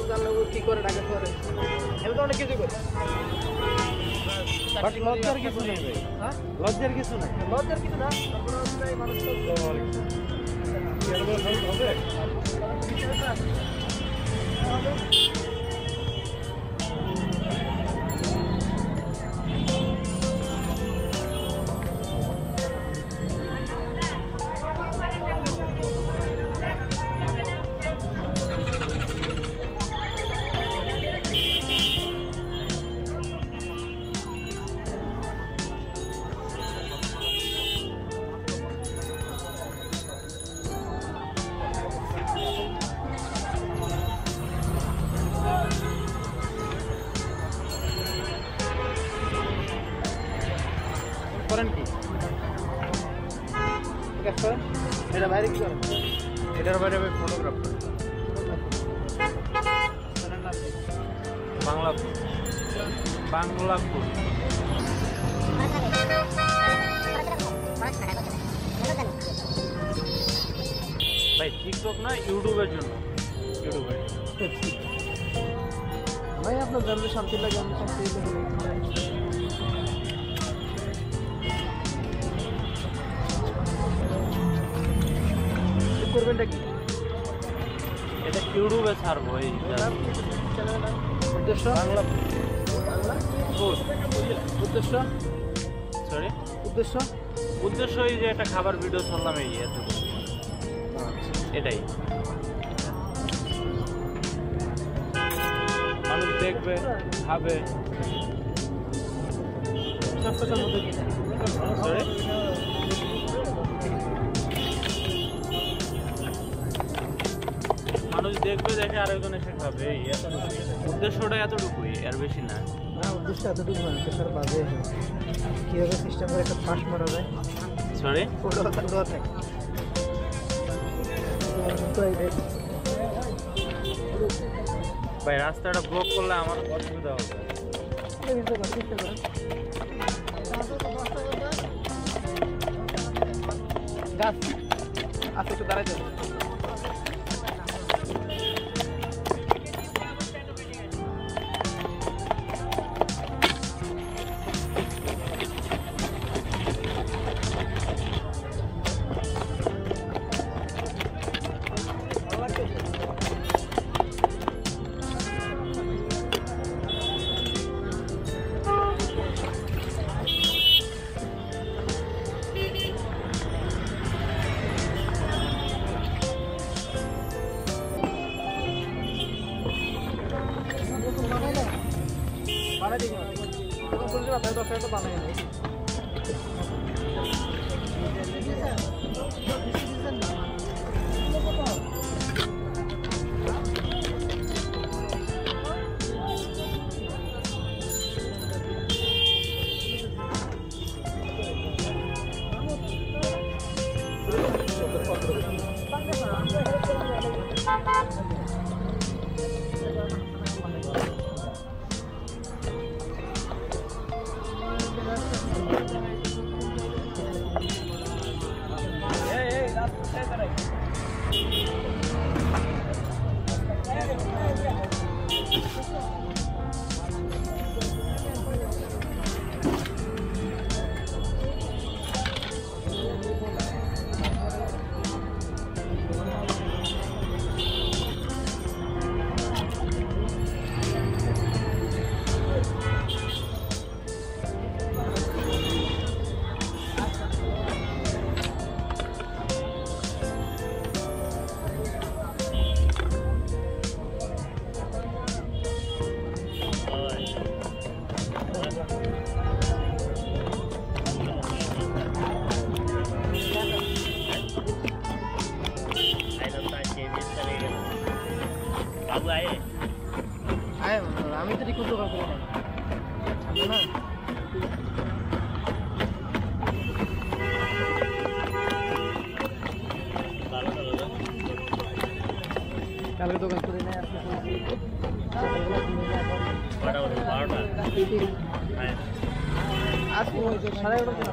জানলে ও কি করে ঢাকা শহরে আমি তো অনেক কিছু করি। বাট লজ্জার কিছু নেই হ্যাঁ? লজ্জার কিছু নেই। লজ্জার কিছু না? মানুষ করেন কি? ঠিক আছে এটা বাইরে কি করেন? এটার বাইরে আমি ফটোগ্রাফার বাংলা বাংলা ফুল ভাই টিকটক না ইউটিউবের জন্য? ইউটিউবের ভাই আপনার জানলে শান্তি লাগে আমি শান্তি লাগে করবেনটা কি? এটা ইউটিউবে ছাড়বো এই উদ্দেশ্য? বাংলা। উদ্দেশ্য? সরি উদ্দেশ্য? উদ্দেশ্য এই যে একটা খাবার ভিডিও ছাড়লাম এই এতটুকু এটাই। মানুষ দেখবে খাবে। স্বাস্থ্যকর দেখবে দেখে আরেকজন এসে খাবে। উদ্দেশ্যটা এতটুকুই আর বেশি না না উদ্দেশ্য এতটুকু না প্রেশার বাজে কীভাবে সিস্টেম করে একটা ফাঁস মারা যায় সরি ওটা কথা। ভাই রাস্তাটা ব্লক করলে আমার অসুবিধা হবে। গাছ আচ্ছা একটু দাঁড়াইতে হবে। गाना चाहिए मुझे सुन के बताया तो फिर तो पाना है বাবু আয় আয় আমি তো ঠিক মতো কাজ করি না। কালকে দোকান করে নেয় আজকে আজকে সাড়ে এগারোটা